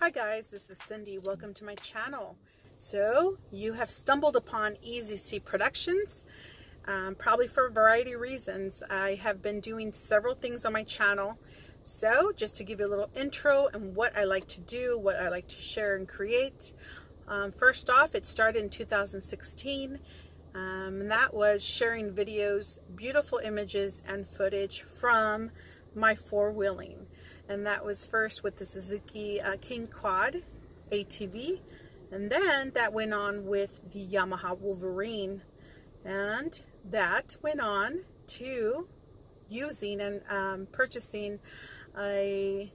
Hi guys, this is Cindy. Welcome to my channel. So you have stumbled upon EZ C Productions, um, probably for a variety of reasons. I have been doing several things on my channel. So just to give you a little intro and what I like to do, what I like to share and create. Um, first off, it started in 2016. Um, and that was sharing videos, beautiful images and footage from my four-wheeling and that was first with the Suzuki uh, King Quad ATV and then that went on with the Yamaha Wolverine and that went on to using and um, purchasing a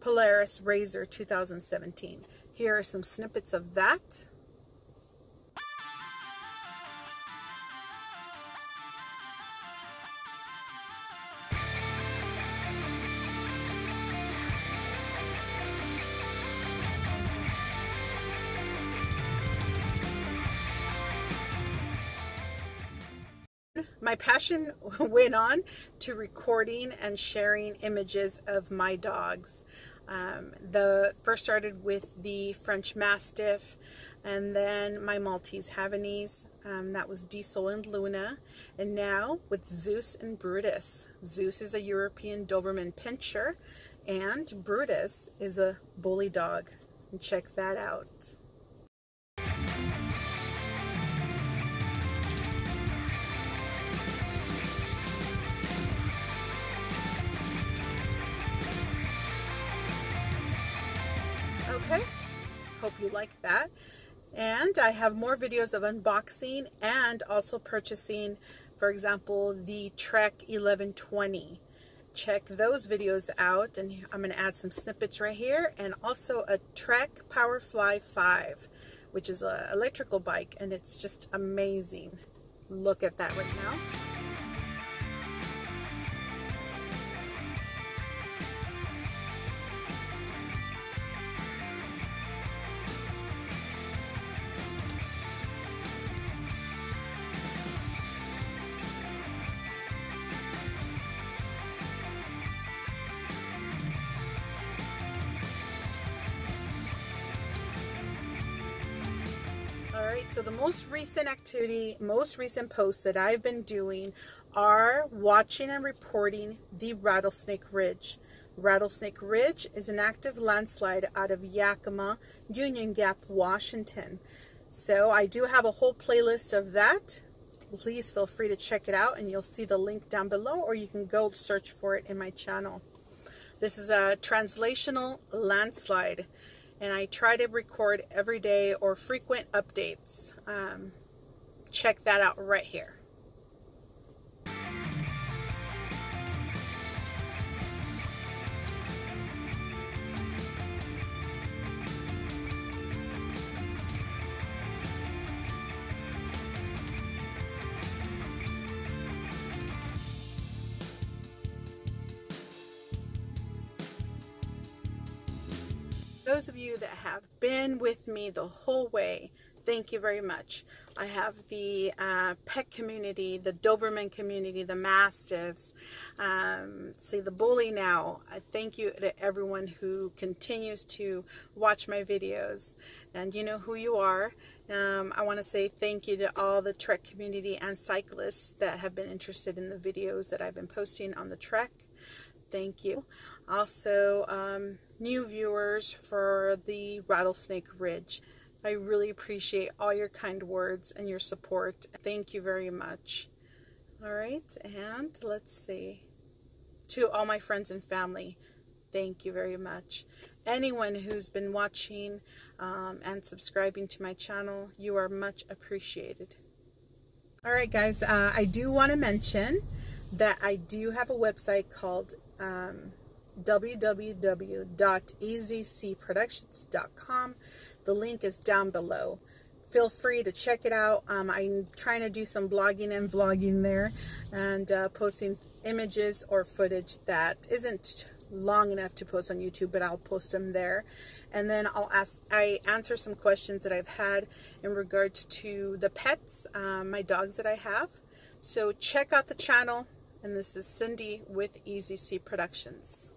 Polaris RZR 2017. Here are some snippets of that. My passion went on to recording and sharing images of my dogs. Um, the first started with the French Mastiff and then my Maltese Havanese. Um, that was Diesel and Luna. And now with Zeus and Brutus. Zeus is a European Doberman Pinscher and Brutus is a bully dog. Check that out. You like that. And I have more videos of unboxing and also purchasing, for example, the Trek 1120. Check those videos out and I'm going to add some snippets right here and also a Trek Powerfly 5, which is an electrical bike and it's just amazing. Look at that right now. Right, so the most recent activity, most recent posts that I've been doing are watching and reporting the Rattlesnake Ridge. Rattlesnake Ridge is an active landslide out of Yakima, Union Gap, Washington. So I do have a whole playlist of that. Please feel free to check it out and you'll see the link down below or you can go search for it in my channel. This is a translational landslide and I try to record every day or frequent updates. Um, check that out right here. Those of you that have been with me the whole way, thank you very much. I have the uh, pet community, the Doberman community, the Mastiffs, um, see the bully now. I thank you to everyone who continues to watch my videos and you know who you are. Um, I want to say thank you to all the Trek community and cyclists that have been interested in the videos that I've been posting on the Trek. Thank you. Also, um, new viewers for the Rattlesnake Ridge. I really appreciate all your kind words and your support. Thank you very much. All right, and let's see. To all my friends and family, thank you very much. Anyone who's been watching um, and subscribing to my channel, you are much appreciated. All right, guys, uh, I do want to mention that I do have a website called um, www.ezcproductions.com. The link is down below. Feel free to check it out. Um, I'm trying to do some blogging and vlogging there and uh, posting images or footage that isn't long enough to post on YouTube, but I'll post them there. And then I'll ask, I answer some questions that I've had in regards to the pets, um, my dogs that I have. So check out the channel. And this is Cindy with EZ C Productions.